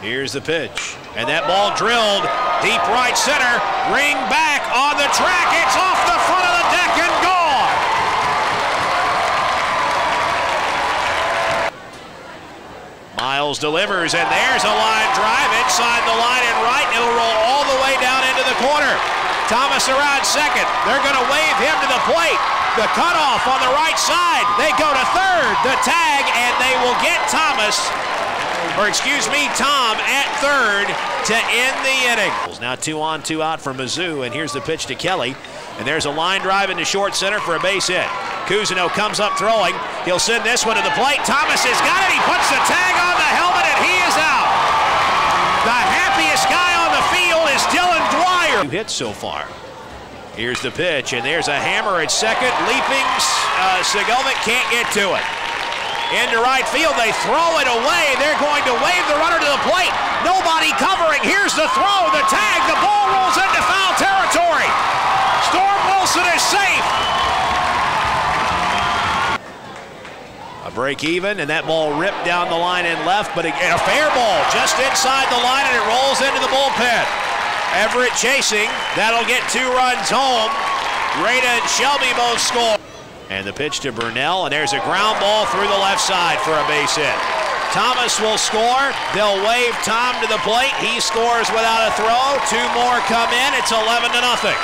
Here's the pitch. And that ball drilled deep right center. Ring back on the track. It's off the front of the deck and gone. Miles delivers, and there's a line drive inside the line and right. And It'll roll all the way down into the corner. Thomas around second. They're going to wave him to the plate. The cutoff on the right side. They go to third. The tag, and they will get Thomas or excuse me, Tom at third to end the inning. Now two on, two out for Mizzou, and here's the pitch to Kelly. And there's a line drive into short center for a base hit. Cousineau comes up throwing. He'll send this one to the plate. Thomas has got it. He puts the tag on the helmet, and he is out. The happiest guy on the field is Dylan Dwyer. Two hits so far. Here's the pitch, and there's a hammer at second. Leaping, uh, Segelvik can't get to it into right field. They throw it away. They're going to wave the runner to the plate. Nobody covering. Here's the throw, the tag. The ball rolls into foul territory. Storm Wilson is safe. A break even, and that ball ripped down the line and left, but a, a fair ball just inside the line, and it rolls into the bullpen. Everett chasing. That'll get two runs home. Rada and Shelby both score. And the pitch to Burnell, and there's a ground ball through the left side for a base hit. Thomas will score. They'll wave Tom to the plate. He scores without a throw. Two more come in. It's 11 to nothing.